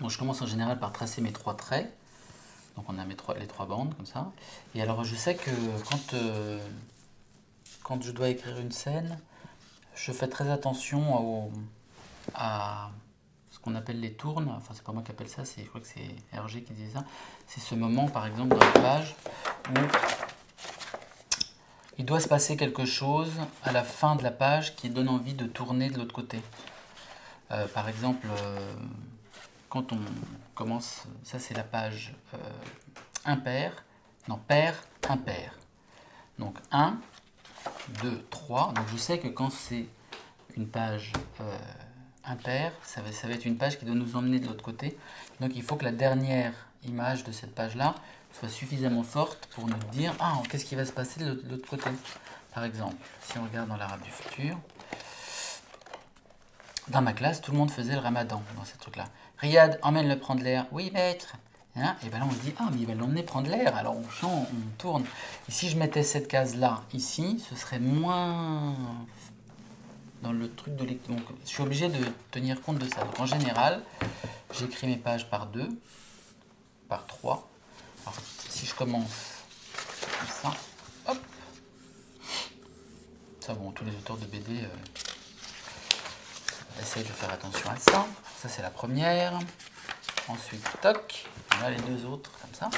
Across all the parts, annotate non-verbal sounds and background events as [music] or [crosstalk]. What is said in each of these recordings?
Donc je commence en général par tracer mes trois traits. Donc on a mes trois, les trois bandes comme ça. Et alors je sais que quand, euh, quand je dois écrire une scène, je fais très attention à ce qu'on appelle les tournes. Enfin c'est pas moi qui appelle ça, je crois que c'est Hergé qui disait ça. C'est ce moment par exemple dans la page où il doit se passer quelque chose à la fin de la page qui donne envie de tourner de l'autre côté. Euh, par exemple, euh, quand on commence, ça c'est la page euh, impair, non, pair, impair. Donc 1, 2, 3. Donc je sais que quand c'est une page euh, impair, ça va, ça va être une page qui doit nous emmener de l'autre côté. Donc il faut que la dernière image de cette page-là soit suffisamment forte pour nous dire ah qu'est-ce qui va se passer de l'autre côté? Par exemple, si on regarde dans l'arabe du futur, dans ma classe, tout le monde faisait le ramadan dans ces trucs-là. Riyad, emmène-le prendre l'air. Oui, maître. Hein? Et bien là, on se dit, ah, mais il va l'emmener prendre l'air. Alors on chante, on tourne. Et si je mettais cette case-là, ici, ce serait moins dans le truc de. Donc, je suis obligé de tenir compte de ça. Donc, en général, j'écris mes pages par deux, par trois. Alors, si je commence comme ça, hop. Ça, bon, tous les auteurs de BD... Euh, Essaye de faire attention à ça. Ça, c'est la première. Ensuite, toc. Voilà les deux autres, comme ça.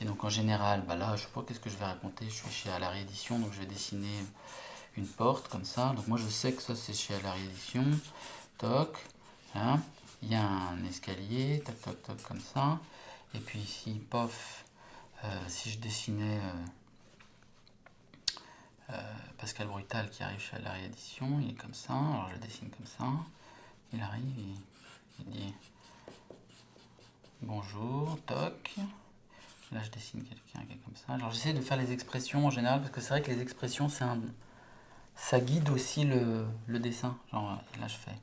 Et donc, en général, bah là, je sais pas qu'est-ce que je vais raconter? Je suis chez à la donc je vais dessiner une porte, comme ça. Donc, moi, je sais que ça, c'est chez à la. Toc. Hein? Il y a un escalier, toc, toc, toc, comme ça. Et puis ici, pof, euh, si je dessinais... Euh, euh, Pascal Brutal qui arrive chez la réédition, il est comme ça, alors je dessine comme ça, il arrive, il, dit bonjour, toc, là je dessine quelqu'un qui est comme ça, alors j'essaie de faire les expressions en général, parce que c'est vrai que les expressions, c'est un, ça guide aussi le, le dessin, genre là je fais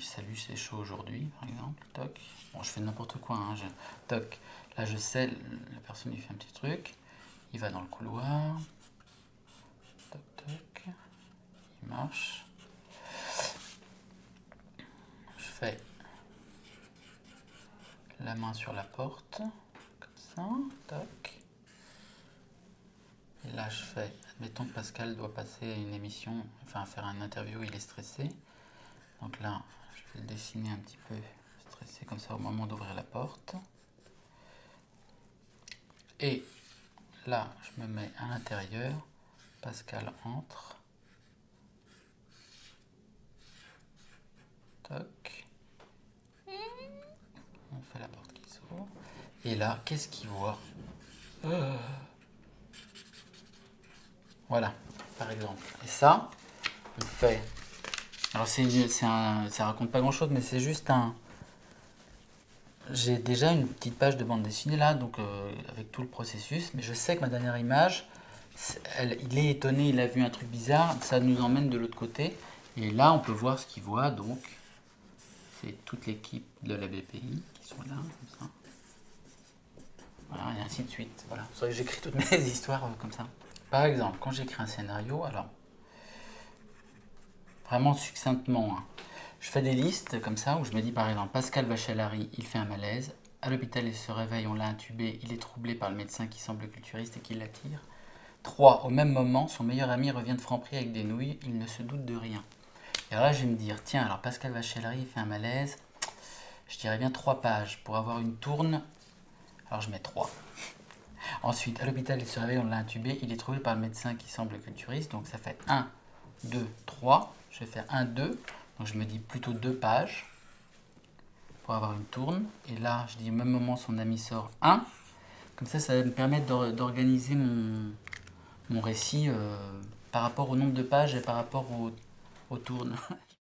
salut, c'est chaud aujourd'hui, par exemple. Toc. Bon, je fais n'importe quoi. Hein, toc. Là, je sais, la personne, il fait un petit truc. Il va dans le couloir. Toc, toc. Il marche. Je fais la main sur la porte. Comme ça. Toc. Et là, je fais, admettons que Pascal doit passer une émission, enfin faire un interview, il est stressé. Donc là, je vais le dessiner un petit peu stressé comme ça au moment d'ouvrir la porte. Et là, je me mets à l'intérieur. Pascal entre. Toc. On fait la porte qui s'ouvre. Et là, qu'est-ce qu'il voit? Euh. Voilà, par exemple. Et ça, on fait alors c'est un, ça raconte pas grand chose, mais c'est juste un. J'ai déjà une petite page de bande dessinée là, donc euh, avec tout le processus, mais je sais que ma dernière image, il est étonné, il a vu un truc bizarre, ça nous emmène de l'autre côté, et là on peut voir ce qu'il voit, donc c'est toute l'équipe de la BPI qui sont là, comme ça. Voilà, et ainsi de suite. Voilà. J'écris toutes [laughs] mes histoires comme ça. Par exemple, quand j'écris un scénario, alors vraiment succinctement. Hein. Je fais des listes comme ça où je me dis par exemple Pascal Vachalari, il fait un malaise. À l'hôpital, il se réveille, on l'a intubé, il est troublé par le médecin qui semble culturiste et qui l'attire. 3. Au même moment, son meilleur ami revient de Franprix avec des nouilles, il ne se doute de rien. Et alors là, je vais me dire, tiens, alors Pascal Vachalari, il fait un malaise, je dirais bien 3 pages pour avoir une tourne. Alors je mets 3. Ensuite, à l'hôpital, il se réveille, on l'a intubé, il est trouvé par le médecin qui semble culturiste, donc ça fait 1, 2, 3. Je vais faire un 2. Donc je me dis plutôt deux pages pour avoir une tourne. Et là, je dis au même moment, son ami sort 1. Comme ça, ça va me permettre d'organiser mon, mon récit euh, par rapport au nombre de pages et par rapport aux tournes. [laughs]